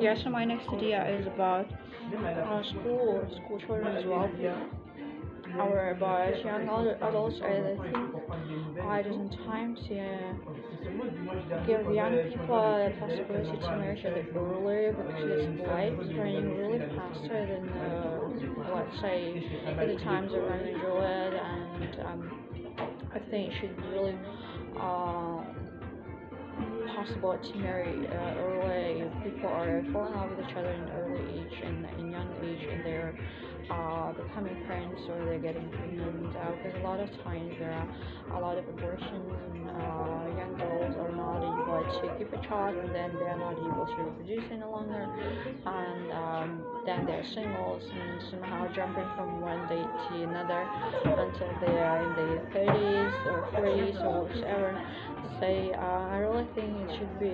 Yeah, so my next idea is about uh, school, school children as well. Our about young adults, I think uh, it isn't time to give young people the possibility to marry earlier because life is running really faster than, uh, let's say, the times running good, and um, I think it should really uh, possible to marry uh, early people are falling in love with each other in early age and in young age and they're uh, becoming parents or they're getting pregnant uh, because a lot of times there are a lot of abortions and uh, young girls are not able to keep a child and then they're not able to reproduce any longer. And um, then they're singles and somehow jumping from one date to another until they are in their 30s or 40s or whatever. Say uh, I really think should be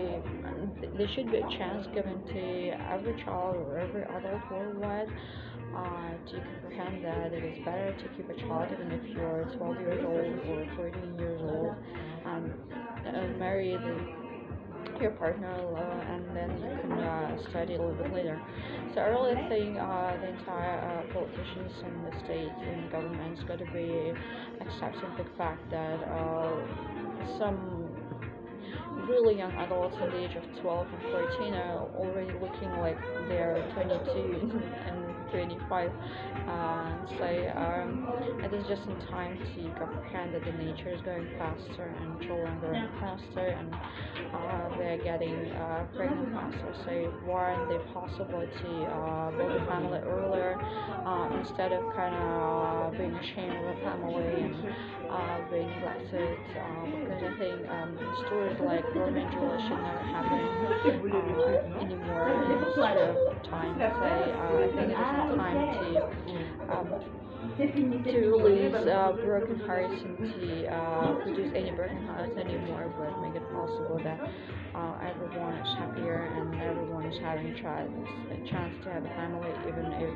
there should be a chance given to every child or every adult worldwide uh, to comprehend that it is better to keep a child even if you're 12 years old or 14 years old and uh, marry the, your partner uh, and then you can uh, study a little bit later. So I really think uh, the entire uh, politicians and the states and governments got to be accepting the fact that uh, some really young adults at the age of 12 and 14 are already looking like they're 22 and 25 and so um, it is just in time to comprehend that the nature is going faster and children are growing faster and uh, getting uh, pregnant faster so warn the possibility uh, build a family earlier uh, instead of kind of being ashamed of a family and uh, being neglected uh, because I think um, stories like Romeo and should never happen uh, anymore. In this sort of time so uh, I think it is time to um, to release uh, broken hearts and to uh, produce any broken hearts anymore, but make it possible that uh, everyone is happier and everyone is having a chance, a chance to have a family, even if